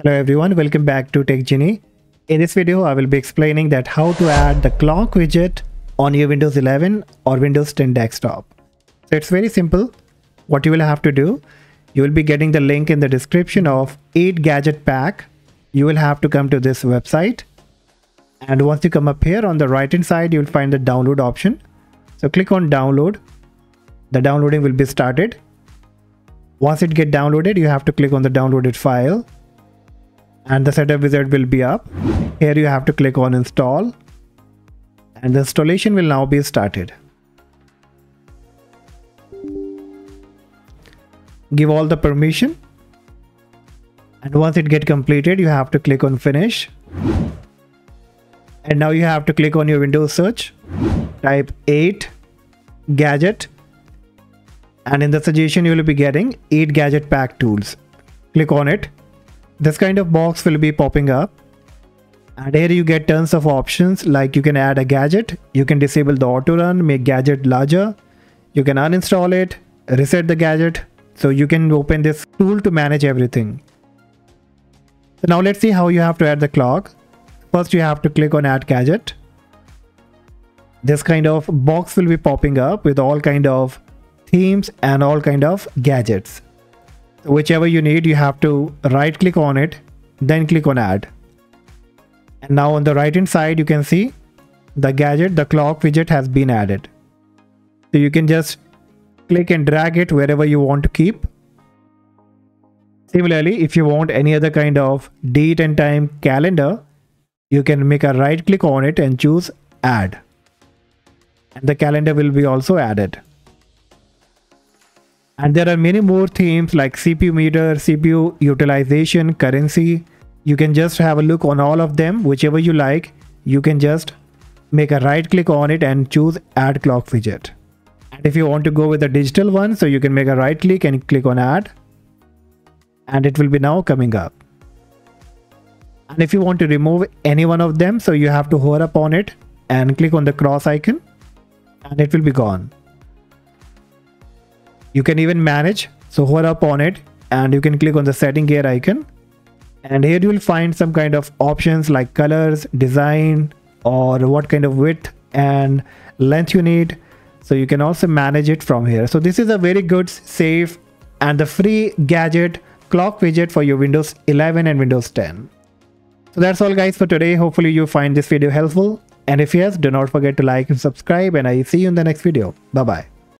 Hello everyone, welcome back to TechGenie. In this video, I will be explaining that how to add the clock widget on your Windows 11 or Windows 10 desktop. So it's very simple. What you will have to do, you will be getting the link in the description of 8 gadget pack. You will have to come to this website. And once you come up here on the right hand side, you will find the download option. So click on download. The downloading will be started. Once it get downloaded, you have to click on the downloaded file and the setup wizard will be up. Here you have to click on install. And the installation will now be started. Give all the permission. And once it get completed you have to click on finish. And now you have to click on your Windows search. Type 8 gadget. And in the suggestion you will be getting 8 gadget pack tools. Click on it this kind of box will be popping up. And here you get tons of options like you can add a gadget. You can disable the auto run make gadget larger. You can uninstall it reset the gadget. So you can open this tool to manage everything. So now let's see how you have to add the clock. First you have to click on add gadget. This kind of box will be popping up with all kind of themes and all kind of gadgets whichever you need you have to right click on it then click on add. And now on the right hand side you can see the gadget the clock widget has been added. So you can just click and drag it wherever you want to keep. Similarly if you want any other kind of date and time calendar you can make a right click on it and choose add. And the calendar will be also added and there are many more themes like CPU meter, CPU utilization, currency. You can just have a look on all of them, whichever you like. You can just make a right click on it and choose add clock widget. And if you want to go with the digital one, so you can make a right click and click on add. And it will be now coming up. And if you want to remove any one of them, so you have to hover up on it and click on the cross icon and it will be gone. You can even manage. So hover up on it and you can click on the setting gear icon. And here you will find some kind of options like colors, design, or what kind of width and length you need. So you can also manage it from here. So this is a very good, safe, and the free gadget clock widget for your Windows 11 and Windows 10. So that's all guys for today. Hopefully you find this video helpful. And if yes, do not forget to like and subscribe and I see you in the next video. Bye bye.